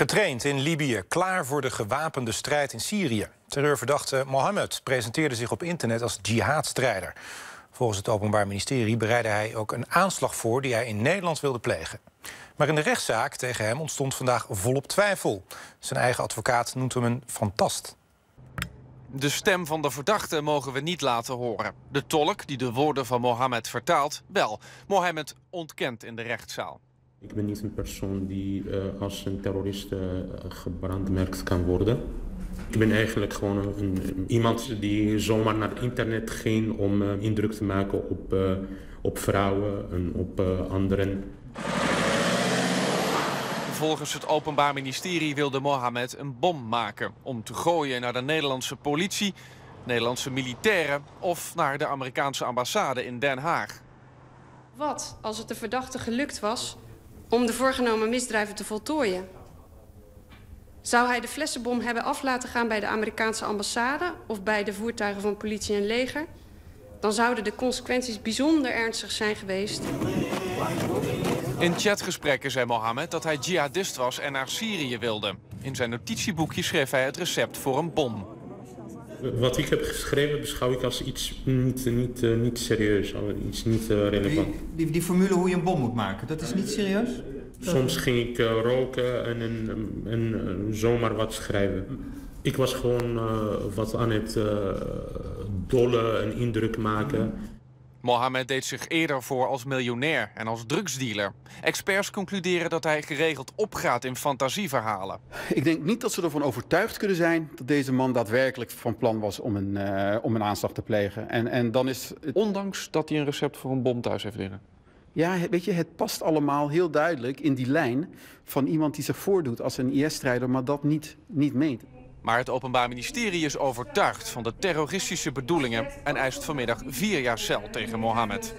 Getraind in Libië, klaar voor de gewapende strijd in Syrië. Terreurverdachte Mohammed presenteerde zich op internet als jihadstrijder. Volgens het Openbaar Ministerie bereidde hij ook een aanslag voor die hij in Nederland wilde plegen. Maar in de rechtszaak tegen hem ontstond vandaag volop twijfel. Zijn eigen advocaat noemt hem een fantast. De stem van de verdachte mogen we niet laten horen. De tolk die de woorden van Mohammed vertaalt, wel. Mohammed ontkent in de rechtszaal. Ik ben niet een persoon die uh, als een terrorist uh, gebrandmerkt kan worden. Ik ben eigenlijk gewoon een, iemand die zomaar naar internet ging om uh, indruk te maken op, op vrouwen en op anderen. Volgens het Openbaar Ministerie wilde Mohammed een bom maken... om te gooien naar de Nederlandse politie, Nederlandse militairen... of naar de Amerikaanse ambassade in Den Haag. Wat als het de verdachte gelukt was om de voorgenomen misdrijven te voltooien? Zou hij de flessenbom hebben af laten gaan bij de Amerikaanse ambassade... of bij de voertuigen van politie en leger? Dan zouden de consequenties bijzonder ernstig zijn geweest. In chatgesprekken zei Mohammed dat hij jihadist was en naar Syrië wilde. In zijn notitieboekje schreef hij het recept voor een bom. Wat ik heb geschreven beschouw ik als iets niet, niet, uh, niet serieus, iets niet uh, relevant. Die, die, die, formule hoe je een bom moet maken, dat is niet serieus? Soms ging ik uh, roken en, en, en zomaar wat schrijven. Ik was gewoon wat aan het dolle en indruk maken. Mohammed deed zich eerder voor als miljonair en als drugsdealer. Experts concluderen dat hij geregeld opgaat in fantasieverhalen. Ik denk niet dat ze ervan overtuigd kunnen zijn dat deze man daadwerkelijk van plan was om een, uh, om een aanslag te plegen. En, en dan is het... Ondanks dat hij een recept voor een bom thuis heeft liggen. Ja, weet je, het past allemaal heel duidelijk in die lijn van iemand die zich voordoet als een IS-strijder, maar dat niet, niet meent. Maar het Openbaar Ministerie is overtuigd van de terroristische bedoelingen... en eist vanmiddag vier jaar cel tegen Mohammed.